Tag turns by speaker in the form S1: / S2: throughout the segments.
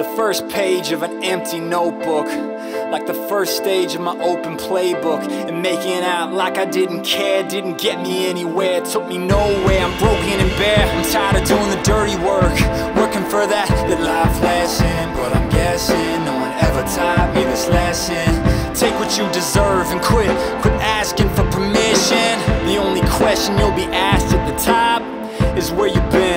S1: The first page of an empty notebook Like the first stage of my open playbook. And making out like I didn't care Didn't get me anywhere, took me nowhere. I'm broken and bare, I'm tired of doing the dirty work Working for that, that life lesson. But I'm guessing no one ever taught me this lesson. Take what you deserve and quit, quit asking for permission. The only question you'll be asked at the top is where you've been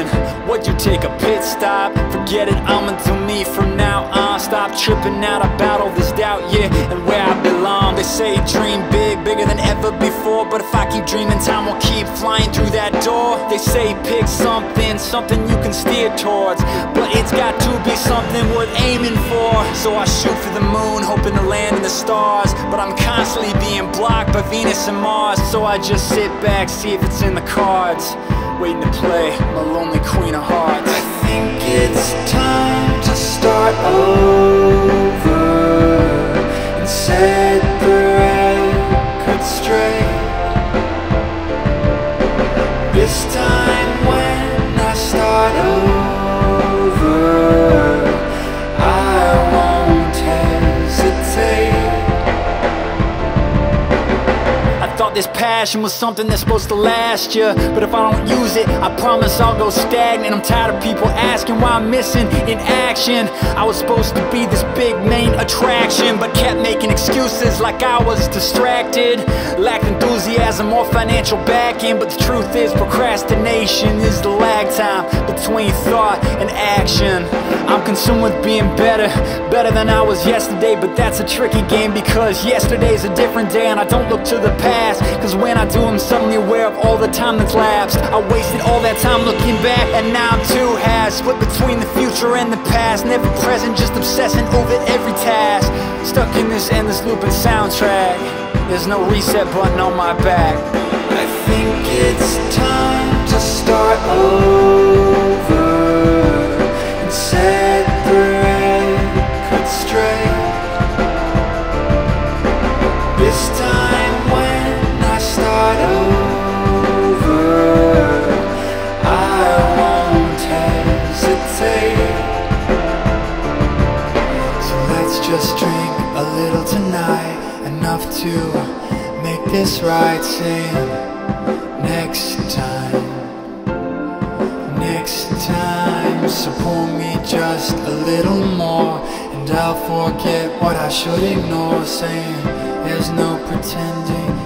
S1: Would you take a pit stop? Forget it, I'ma do me from now on. Stop tripping out about all this doubt, yeah And where I belong. They say dream big, bigger than ever before. But if I keep dreaming, time will keep flying through that door. They say pick something, something you can steer towards. But it's got to be something worth aiming for. So I shoot for the moon, hoping to land in the stars. But I'm constantly being blocked by Venus and Mars. So I just sit back, see if it's in the cards waiting to play my lonely queen of hearts.
S2: I think it's time to start over
S1: thought this passion was something that's supposed to last ya. But if I don't use it, I promise I'll go stagnant. I'm tired of people asking why I'm missing in action. I was supposed to be this big main attraction But kept making excuses like I was distracted. Lacked enthusiasm or financial backing But the truth is procrastination is the lag time Between thought and action Consumed with being better Better than I was yesterday But that's a tricky game because yesterday's a different day And I don't look to the past. Cause when I do I'm suddenly aware of all the time that's lapsed. I wasted all that time looking back And now I'm too half Split between the future and the past Never present, just obsessing over every task. Stuck in this endless looping soundtrack. There's no reset button on my back
S2: just drink a little tonight, enough to make this right. Saying next time, next time. So pour me just a little more, and I'll forget what I should ignore. Saying there's no pretending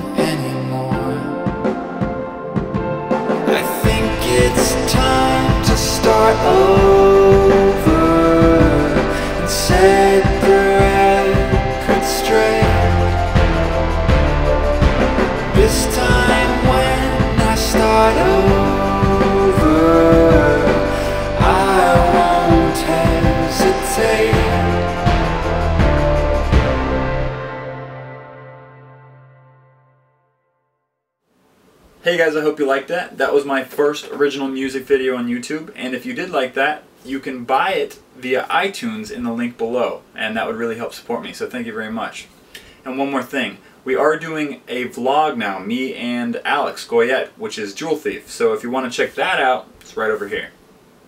S3: Hey guys, I hope you liked that. That was my first original music video on YouTube, and if you did like that, you can buy it via iTunes in the link below, and that would really help support me, so thank you very much. And one more thing, we are doing a vlog now, me and Alex Goyette, which is Jewel Thief, so if you want to check that out, it's right over here.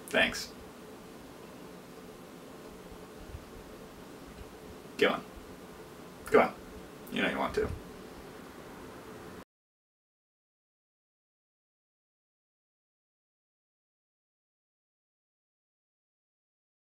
S3: Thanks. Go on. Go on. You know you want to.